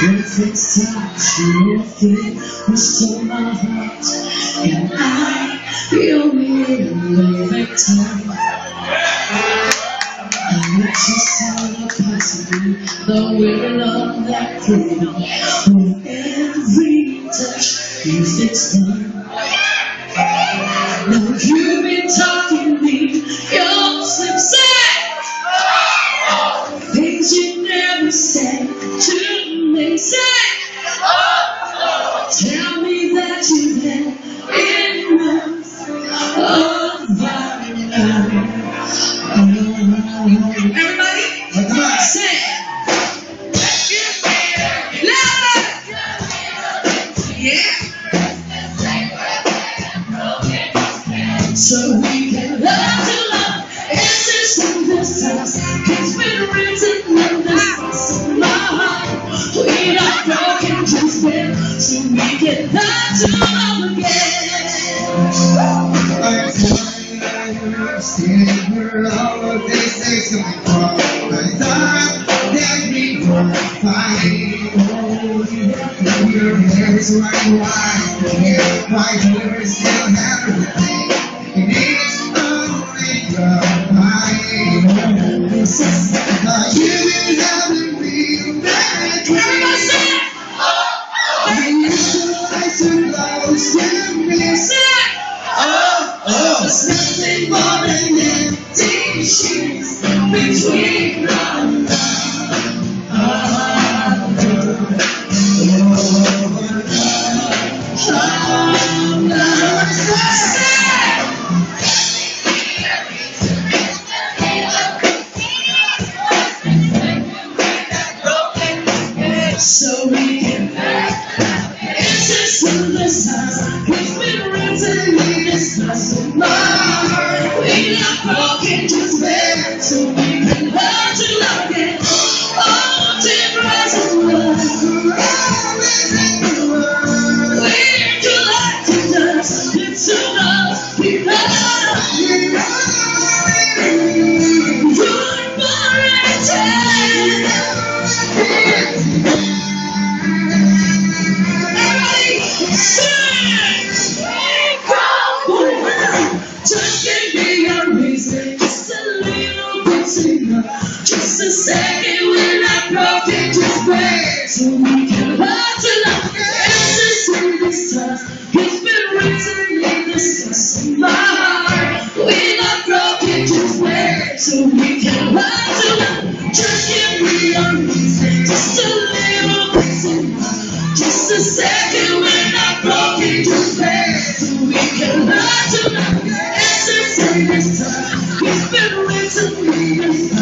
Perfect touch, you fit what's my heart, and I feel me every time. The will of that freedom. With every touch, you fix time. Now you to Love to love again. I'm sorry I understand where all of this is coming from. That we were fighting. Oh, your hair is running wild. Yeah, my liver still have everything. And it's only your mind. Is Now you to close it. Oh, oh. There's nothing empty broken Just a second when I'm broken, just wait so we can learn to love. Just in this time, it's been written in the sense of my heart. We're not broken, just wait so we can learn to. Just give me a reason, just a little sooner. Just a second when I'm broken, just wait so we can learn to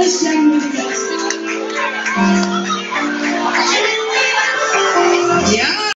Christian music.